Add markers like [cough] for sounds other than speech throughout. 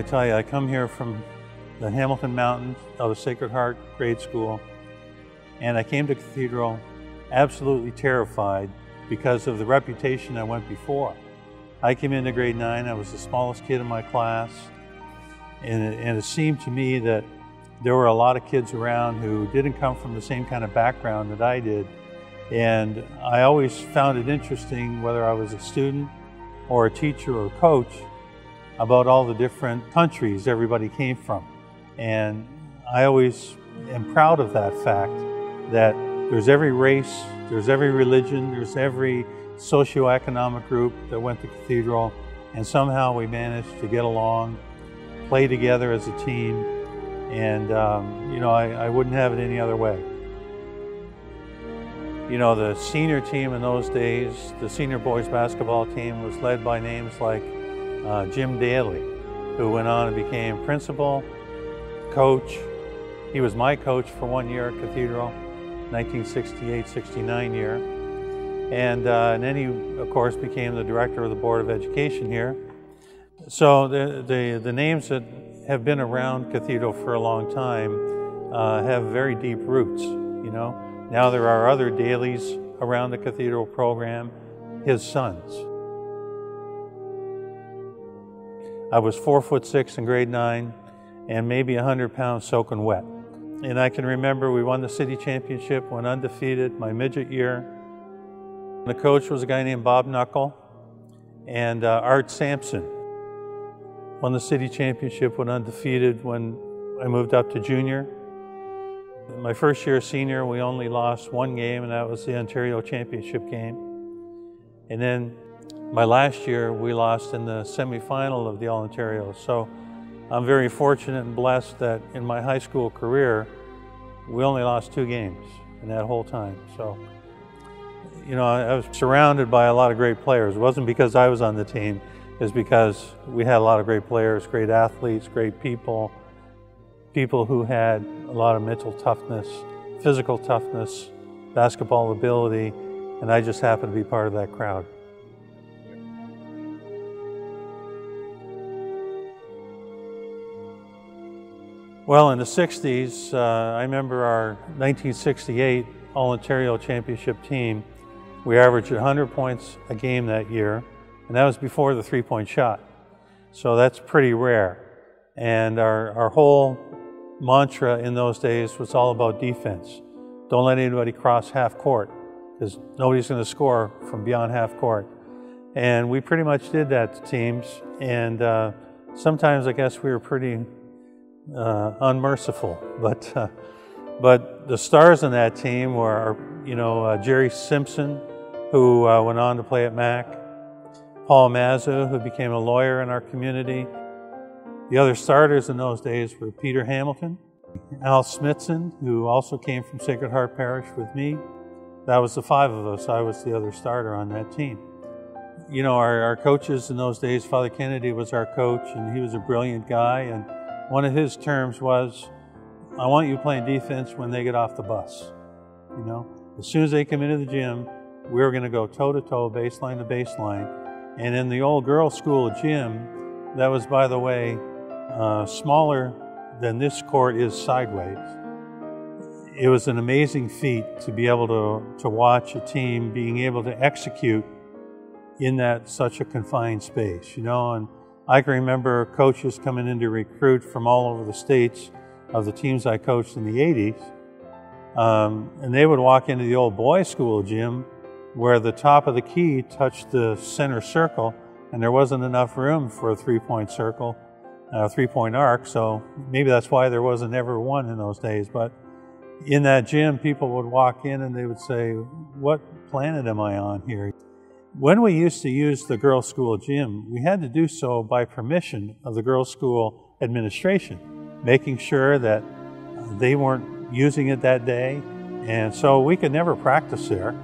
I tell you, I come here from the Hamilton Mountains of the Sacred Heart Grade School, and I came to Cathedral absolutely terrified because of the reputation I went before. I came into grade nine, I was the smallest kid in my class, and it, and it seemed to me that there were a lot of kids around who didn't come from the same kind of background that I did. And I always found it interesting, whether I was a student or a teacher or a coach, about all the different countries everybody came from. And I always am proud of that fact that there's every race, there's every religion, there's every socioeconomic group that went to Cathedral, and somehow we managed to get along, play together as a team, and um, you know, I, I wouldn't have it any other way. You know, the senior team in those days, the senior boys basketball team was led by names like uh, Jim Daly, who went on and became principal, coach. He was my coach for one year at Cathedral, 1968-69 year. And, uh, and then he, of course, became the director of the Board of Education here. So the, the, the names that have been around Cathedral for a long time uh, have very deep roots, you know. Now there are other Dalys around the Cathedral program, his sons. I was four foot six in grade nine and maybe 100 pounds soaking wet. And I can remember we won the city championship, went undefeated my midget year. The coach was a guy named Bob Knuckle and uh, Art Sampson. Won the city championship, went undefeated when I moved up to junior. My first year senior, we only lost one game, and that was the Ontario Championship game. And then my last year, we lost in the semifinal of the All Ontario. So I'm very fortunate and blessed that in my high school career, we only lost two games in that whole time. So, you know, I was surrounded by a lot of great players. It wasn't because I was on the team, it's because we had a lot of great players, great athletes, great people, people who had a lot of mental toughness, physical toughness, basketball ability, and I just happened to be part of that crowd. Well, in the 60s, uh, I remember our 1968 All Ontario Championship team. We averaged 100 points a game that year, and that was before the three point shot. So that's pretty rare. And our, our whole mantra in those days was all about defense. Don't let anybody cross half court, because nobody's going to score from beyond half court. And we pretty much did that to teams, and uh, sometimes I guess we were pretty uh, unmerciful. [laughs] But, uh, but the stars in that team were, you know, uh, Jerry Simpson, who uh, went on to play at Mac, Paul Mazza, who became a lawyer in our community. The other starters in those days were Peter Hamilton, Al Smithson, who also came from Sacred Heart Parish with me. That was the five of us. I was the other starter on that team. You know, our, our coaches in those days, Father Kennedy was our coach, and he was a brilliant guy. And one of his terms was, I want you playing defense when they get off the bus. You know, as soon as they come into the gym, we are going to go toe to toe, baseline to baseline. And in the old girls' school gym, that was, by the way, uh, smaller than this court is sideways. It was an amazing feat to be able to, to watch a team being able to execute in that such a confined space, you know, and I can remember coaches coming in to recruit from all over the states of the teams I coached in the 80s. Um, and they would walk into the old boys' school gym where the top of the key touched the center circle, and there wasn't enough room for a three point circle, a three point arc. So maybe that's why there wasn't ever one in those days. But in that gym, people would walk in and they would say, What planet am I on here? When we used to use the girls' school gym, we had to do so by permission of the girls' school administration, making sure that they weren't using it that day. And so we could never practice there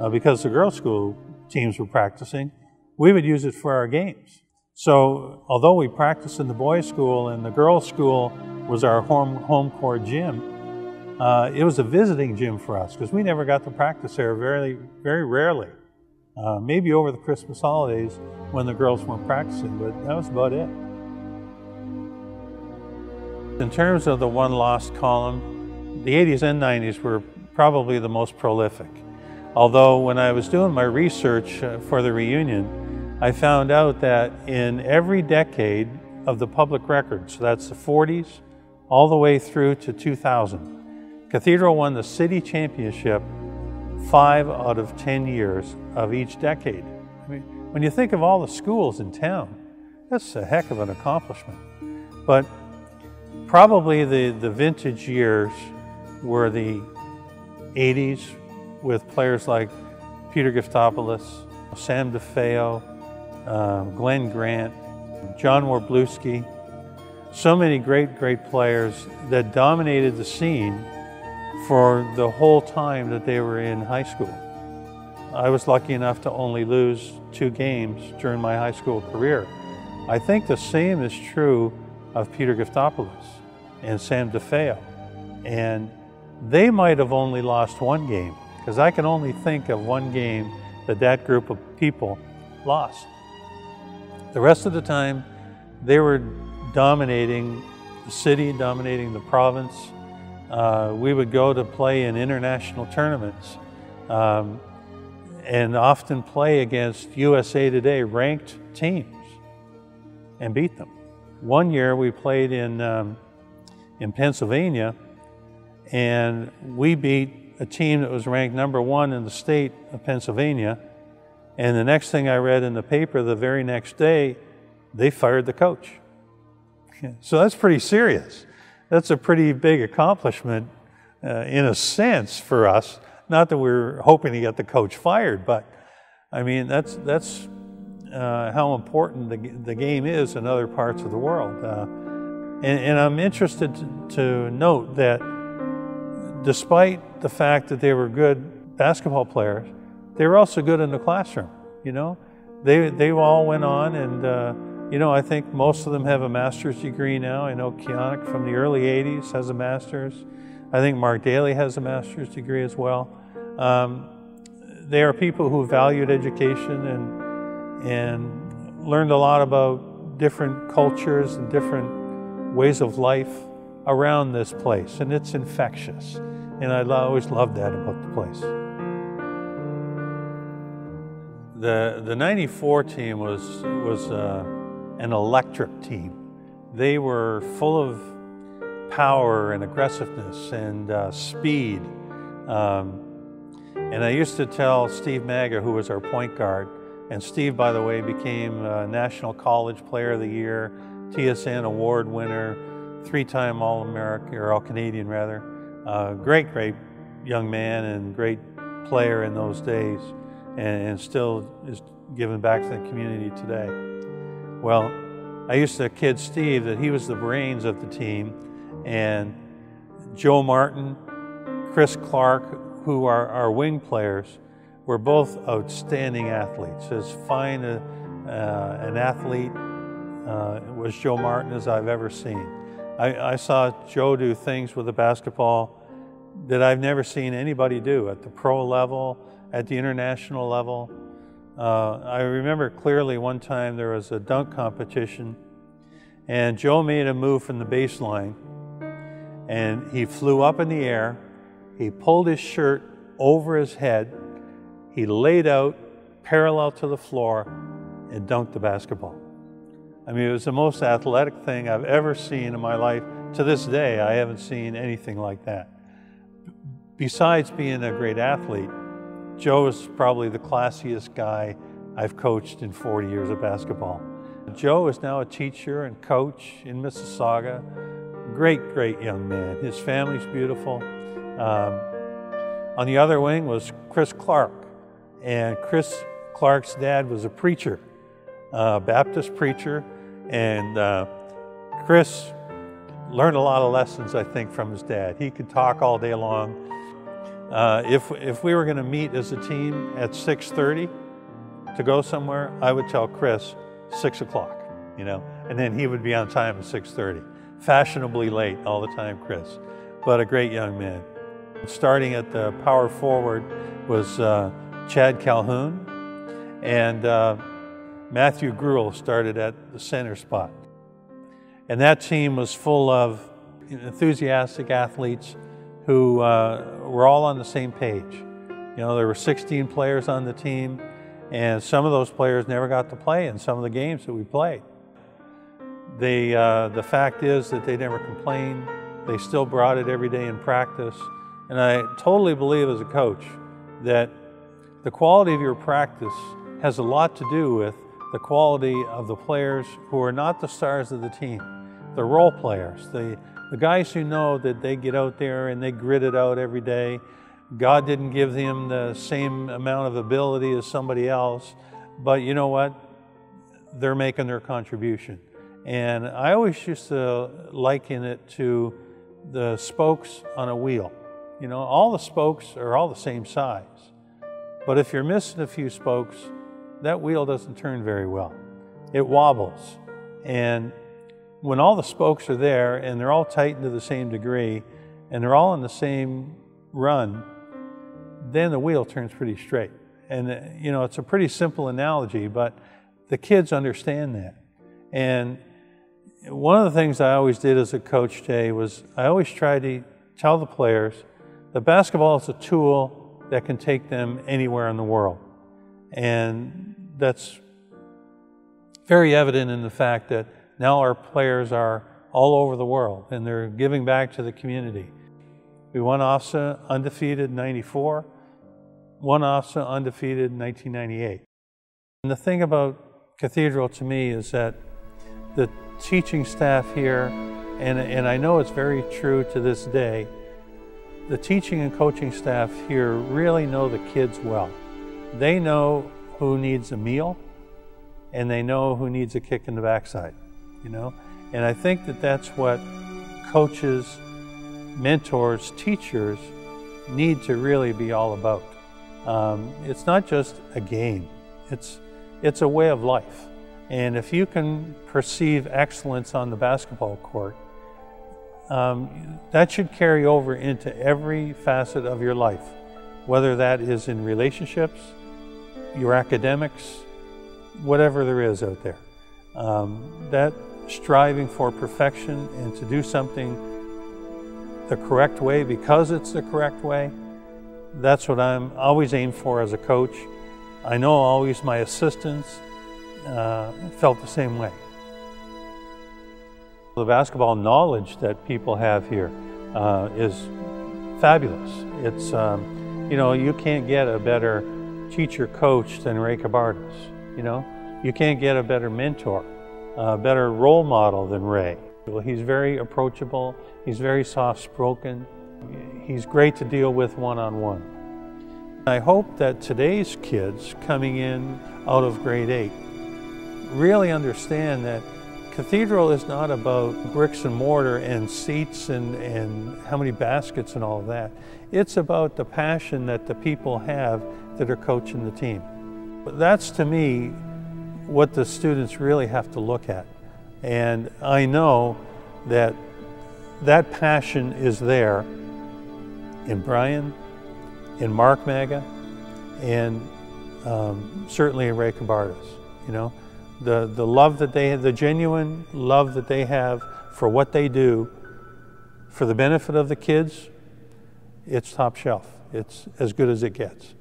uh, because the girls' school teams were practicing. We would use it for our games. So although we practiced in the boys' school and the girls' school was our home, home court gym, uh, it was a visiting gym for us because we never got to practice there very, very rarely. Uh, maybe over the Christmas holidays when the girls weren't practicing, but that was about it. In terms of the one lost column, the 80s and 90s were probably the most prolific. Although when I was doing my research uh, for the reunion, I found out that in every decade of the public record, so that's the 40s all the way through to 2000, Cathedral won the city championship five out of 10 years of each decade. I mean, when you think of all the schools in town, that's a heck of an accomplishment. But probably the, the vintage years were the 80s with players like Peter Giftopoulos, Sam DeFeo, um, Glenn Grant, John Wroblewski, so many great, great players that dominated the scene for the whole time that they were in high school. I was lucky enough to only lose two games during my high school career. I think the same is true of Peter Giftopoulos and Sam DeFeo. And they might have only lost one game, because I can only think of one game that that group of people lost. The rest of the time, they were dominating the city, dominating the province. Uh, we would go to play in international tournaments um, and often play against USA Today ranked teams and beat them. One year we played in, um, in Pennsylvania and we beat a team that was ranked number one in the state of Pennsylvania. And the next thing I read in the paper the very next day, they fired the coach. [laughs] So that's pretty serious. That's a pretty big accomplishment uh, in a sense for us. Not that we're hoping to get the coach fired, but I mean, that's, that's uh, how important the, the game is in other parts of the world. Uh, and, and, I'm interested to, to note that despite the fact that they were good basketball players, they were also good in the classroom. You know, they they all went on, and uh, you know, I think most of them have a master's degree now. I know Keonik from the early '80s has a master's. I think Mark Daly has a master's degree as well. Um, they are people who valued education and and learned a lot about different cultures and different ways of life around this place, and it's infectious. And I always loved that about the place. The, the 94 team was, was uh, an electric team. They were full of power and aggressiveness and uh, speed. Um, and I used to tell Steve Maga, who was our point guard, and Steve, by the way, became National College Player of the Year, TSN Award winner, three-time All-American, or All-Canadian rather. Uh, great, great young man and great player in those days, and, and still is giving back to the community today. Well, I used to kid Steve that he was the brains of the team, and Joe Martin, Chris Clark, who are our wing players, were both outstanding athletes. As fine a, uh, an athlete uh, was Joe Martin as I've ever seen. I, I saw Joe do things with the basketball that I've never seen anybody do at the pro level, at the international level. Uh, I remember clearly one time there was a dunk competition, and Joe made a move from the baseline, and he flew up in the air. He pulled his shirt over his head. He laid out parallel to the floor and dunked the basketball. I mean, it was the most athletic thing I've ever seen in my life. To this day, I haven't seen anything like that. Besides being a great athlete, Joe is probably the classiest guy I've coached in 40 years of basketball. Joe is now a teacher and coach in Mississauga. Great, great young man. His family's beautiful. Um, on the other wing was Chris Clark, and Chris Clark's dad was a preacher uh, Baptist preacher, and uh, Chris learned a lot of lessons, I think, from his dad. He could talk all day long. Uh, if, if we were going to meet as a team at 6.30 to go somewhere, I would tell Chris 6 o'clock, you know, and then he would be on time at 6.30. Fashionably late all the time, Chris, but a great young man. Starting at the power forward was uh, Chad Calhoun, and uh, Matthew Gruel started at the center spot. And that team was full of enthusiastic athletes who uh, were all on the same page. You know, there were 16 players on the team, and some of those players never got to play in some of the games that we played. They, uh, the fact is that they never complained. They still brought it every day in practice. And I totally believe as a coach that the quality of your practice has a lot to do with the quality of the players who are not the stars of the team, the role players, the, the guys who know that they get out there and they grit it out every day. God didn't give them the same amount of ability as somebody else, but you know what? They're making their contribution. And I always used to liken it to the spokes on a wheel. You know, all the spokes are all the same size. But if you're missing a few spokes, that wheel doesn't turn very well. It wobbles. And when all the spokes are there and they're all tightened to the same degree and they're all in the same run, then the wheel turns pretty straight. And, uh, you know, it's a pretty simple analogy, but the kids understand that. And one of the things I always did as a coach, Jae, was I always tried to tell the players that basketball is a tool that can take them anywhere in the world. And that's very evident in the fact that now our players are all over the world and they're giving back to the community. We won OFSAA undefeated in 94, won OFSAA undefeated in 1998. And the thing about Cathedral to me is that the teaching staff here, and, and I know it's very true to this day, the teaching and coaching staff here really know the kids well. They know who needs a meal and they know who needs a kick in the backside, you know? And I think that that's what coaches, mentors, teachers need to really be all about. Um, it's not just a game, it's, it's a way of life. And if you can perceive excellence on the basketball court, um, that should carry over into every facet of your life, whether that is in relationships, your academics, whatever there is out there. Um, that striving for perfection and to do something the correct way because it's the correct way, that's what I'm always aimed for as a coach. I know always my assistants uh, felt the same way. The basketball knowledge that people have here uh, is fabulous. It's, um, you know, you can't get a better teacher coach than Ray Cabardas. You know, you can't get a better mentor, a better role model than Ray. Well, He's very approachable. He's very soft-spoken. He's great to deal with one-on-one. -on -one. I hope that today's kids coming in out of grade eight really understand that Cathedral is not about bricks and mortar and seats and, and how many baskets and all of that. It's about the passion that the people have that are coaching the team. That's to me what the students really have to look at. And I know that that passion is there in Brian, in Mark Maga, and um, certainly in Ray Cabardas, you know the, the love that they have, the genuine love that they have for what they do for the benefit of the kids, it's top shelf. It's as good as it gets.